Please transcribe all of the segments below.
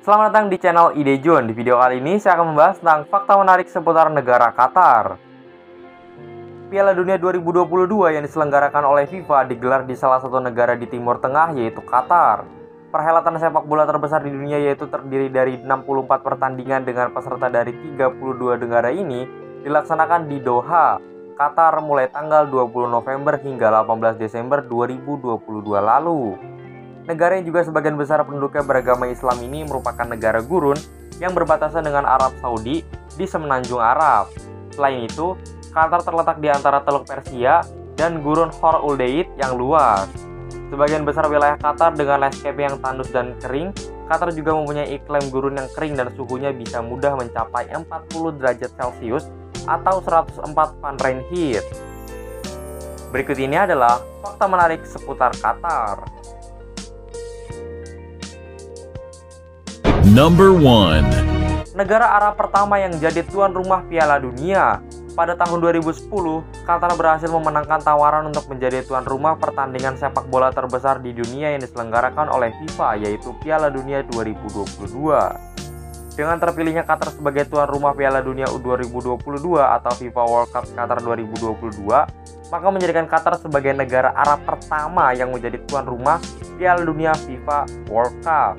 Selamat datang di channel Ide Jun. Di video kali ini saya akan membahas tentang fakta menarik seputar negara Qatar. Piala Dunia 2022 yang diselenggarakan oleh FIFA digelar di salah satu negara di Timur Tengah yaitu Qatar. Perhelatan sepak bola terbesar di dunia yaitu terdiri dari 64 pertandingan dengan peserta dari 32 negara ini dilaksanakan di Doha, Qatar mulai tanggal 20 November hingga 18 Desember 2022 lalu. Negara yang juga sebagian besar penduduknya beragama Islam ini merupakan negara gurun yang berbatasan dengan Arab Saudi di semenanjung Arab. Selain itu, Qatar terletak di antara Teluk Persia dan gurun Hor Udeid yang luas. Sebagian besar wilayah Qatar dengan landscape yang tandus dan kering, Qatar juga mempunyai iklim gurun yang kering dan suhunya bisa mudah mencapai 40 derajat Celcius atau 104 Fahrenheit. Berikut ini adalah fakta menarik seputar Qatar. Number one. Negara Arab pertama yang jadi tuan rumah Piala Dunia. Pada tahun 2010, Qatar berhasil memenangkan tawaran untuk menjadi tuan rumah pertandingan sepak bola terbesar di dunia yang diselenggarakan oleh FIFA, yaitu Piala Dunia 2022. Dengan terpilihnya Qatar sebagai tuan rumah Piala Dunia U2022 atau FIFA World Cup Qatar 2022, maka menjadikan Qatar sebagai negara Arab pertama yang menjadi tuan rumah Piala Dunia FIFA World Cup.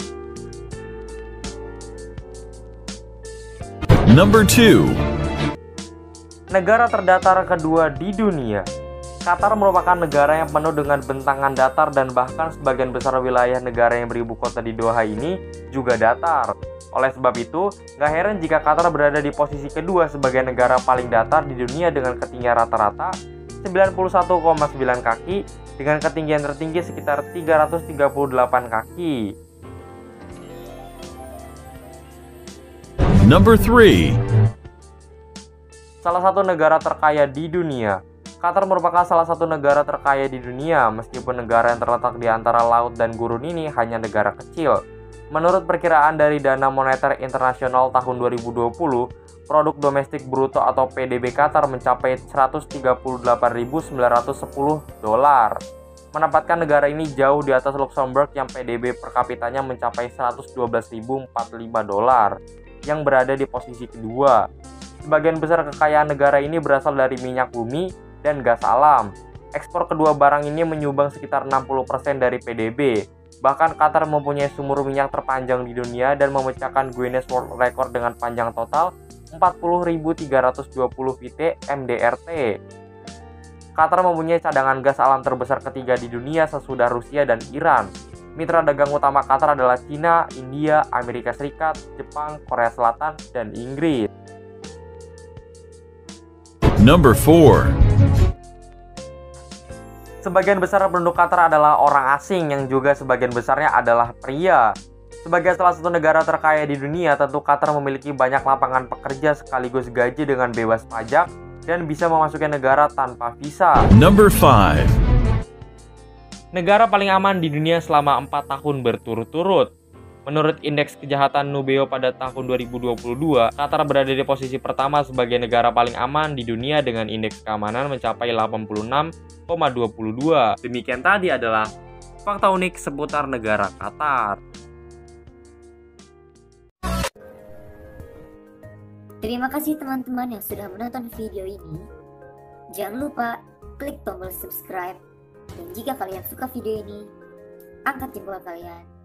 Number two. Negara terdatar kedua di dunia. Qatar merupakan negara yang penuh dengan bentangan datar dan bahkan sebagian besar wilayah negara yang beribu kota di Doha ini juga datar. Oleh sebab itu, gak heran jika Qatar berada di posisi kedua sebagai negara paling datar di dunia dengan ketinggian rata-rata 91,9 kaki dengan ketinggian tertinggi sekitar 338 kaki. Number three. Salah satu negara terkaya di dunia. Qatar merupakan salah satu negara terkaya di dunia, meskipun negara yang terletak di antara laut dan gurun ini hanya negara kecil. Menurut perkiraan dari Dana Moneter Internasional tahun 2020, produk domestik bruto atau PDB Qatar mencapai 138.910 dolar. Menempatkan negara ini jauh di atas Luxembourg yang PDB per kapitanya mencapai 112.045 dolar yang berada di posisi kedua. Sebagian besar kekayaan negara ini berasal dari minyak bumi dan gas alam. Ekspor kedua barang ini menyumbang sekitar 60% dari PDB. Bahkan Qatar mempunyai sumur minyak terpanjang di dunia dan memecahkan Guinness World Record dengan panjang total 40.320 feet MDRT. Qatar mempunyai cadangan gas alam terbesar ketiga di dunia sesudah Rusia dan Iran. Mitra dagang utama Qatar adalah China, India, Amerika Serikat, Jepang, Korea Selatan, dan Inggris. Number four. Sebagian besar penduduk Qatar adalah orang asing yang juga sebagian besarnya adalah pria. Sebagai salah satu negara terkaya di dunia, tentu Qatar memiliki banyak lapangan pekerja sekaligus gaji dengan bebas pajak dan bisa memasuki negara tanpa visa. Number five negara paling aman di dunia selama 4 tahun berturut-turut. Menurut Indeks Kejahatan Nubeo pada tahun 2022, Qatar berada di posisi pertama sebagai negara paling aman di dunia dengan indeks keamanan mencapai 86,22. Demikian tadi adalah fakta unik seputar negara Qatar. Terima kasih teman-teman yang sudah menonton video ini. Jangan lupa klik tombol subscribe dan jika kalian suka video ini, angkat jempol kalian